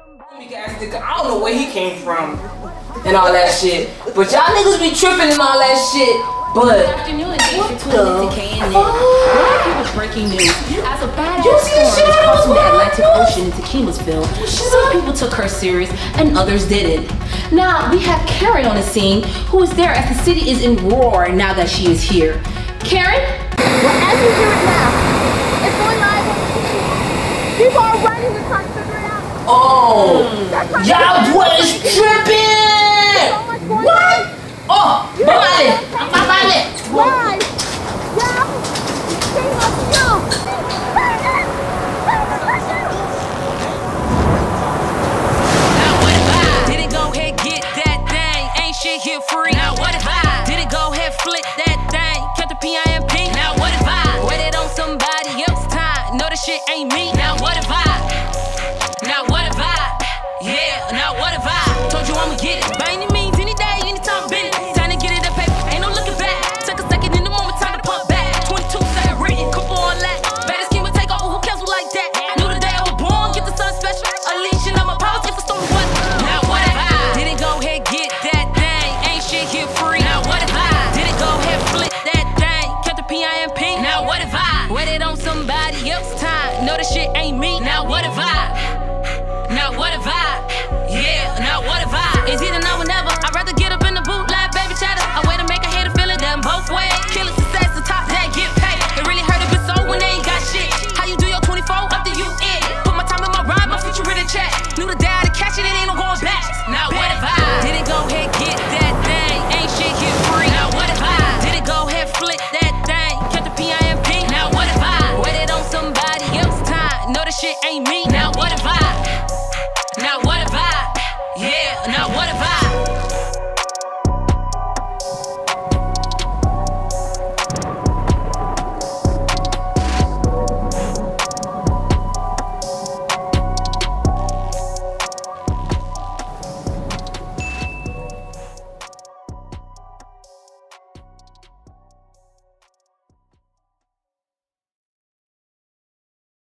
I don't know where he came from and all that shit. But y'all niggas be tripping and all that shit. But afternoon, what the fuck? breaking news. As a bad storm is crossing the Atlantic Ocean into Keylessville, some people took her serious and others didn't. Now we have Karen on the scene, who is there as the city is in roar now that she is here. Karen? Well, as you hear it now, it's going live on TV. People are Oh, y'all boys tripping! Oh what? Oh, babalik! Ang babalik! Wow! ain't me. Now what if I? Now what if I?